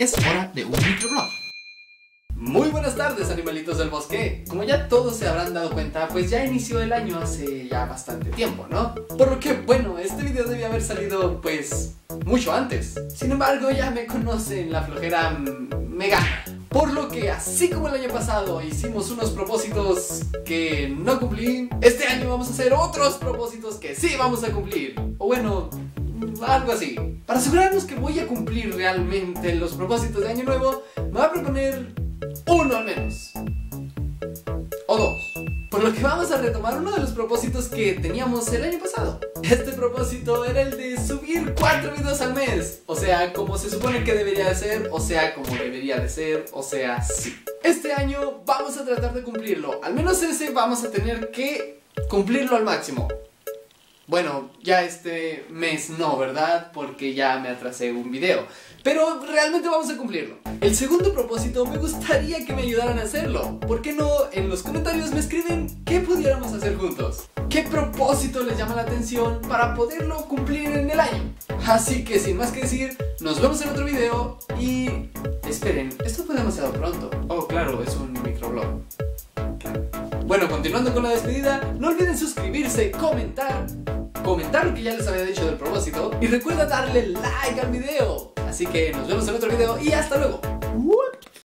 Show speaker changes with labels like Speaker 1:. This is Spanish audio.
Speaker 1: es hora de un microblog. Muy buenas tardes, animalitos del bosque. Como ya todos se habrán dado cuenta, pues ya inició el año hace ya bastante tiempo, ¿no? Por lo que, bueno, este video debía haber salido, pues, mucho antes. Sin embargo, ya me conocen, la flojera me gana. Por lo que, así como el año pasado hicimos unos propósitos que no cumplí, este año vamos a hacer otros propósitos que sí vamos a cumplir. O bueno, algo así. Para asegurarnos que voy a cumplir realmente los propósitos de año nuevo, me voy a proponer uno al menos. O dos. Por lo que vamos a retomar uno de los propósitos que teníamos el año pasado. Este propósito era el de subir 4 videos al mes. O sea, como se supone que debería de ser, o sea, como debería de ser, o sea, sí. Este año vamos a tratar de cumplirlo. Al menos ese vamos a tener que cumplirlo al máximo. Bueno, ya este mes no, ¿verdad? Porque ya me atrasé un video. Pero realmente vamos a cumplirlo. El segundo propósito me gustaría que me ayudaran a hacerlo. ¿Por qué no en los comentarios me escriben qué pudiéramos hacer juntos? ¿Qué propósito les llama la atención para poderlo cumplir en el año? Así que sin más que decir, nos vemos en otro video y... Esperen, esto fue demasiado pronto. Oh, claro, es un microblog. Bueno, continuando con la despedida, no olviden suscribirse, comentar, comentar lo que ya les había dicho del propósito y recuerda darle like al video. Así que nos vemos en otro video y hasta luego.